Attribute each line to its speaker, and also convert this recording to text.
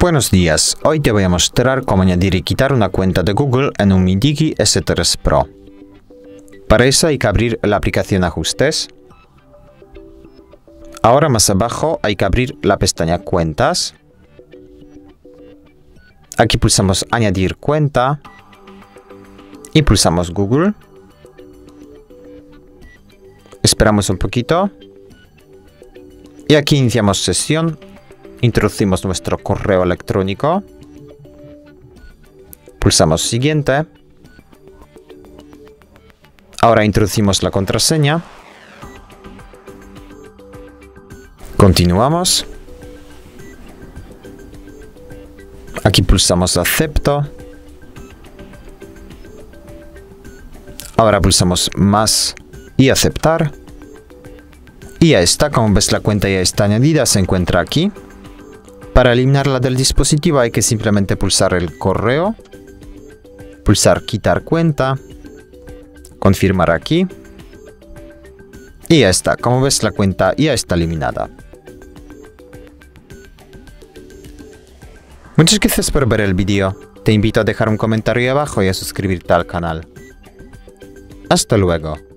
Speaker 1: Buenos días, hoy te voy a mostrar cómo añadir y quitar una cuenta de Google en un Mi Digi S3 Pro. Para eso hay que abrir la aplicación Ajustes. Ahora más abajo hay que abrir la pestaña Cuentas. Aquí pulsamos Añadir cuenta y pulsamos Google. Esperamos un poquito. Y aquí iniciamos sesión Introducimos nuestro correo electrónico. Pulsamos siguiente. Ahora introducimos la contraseña. Continuamos. Aquí pulsamos acepto. Ahora pulsamos más y aceptar. Y ya como ves la cuenta ya está añadida, se encuentra aquí. Para eliminarla del dispositivo hay que simplemente pulsar el correo, pulsar quitar cuenta, confirmar aquí y ya está. Como ves la cuenta ya está eliminada. Muchas gracias por ver el vídeo. Te invito a dejar un comentario abajo y a suscribirte al canal. Hasta luego.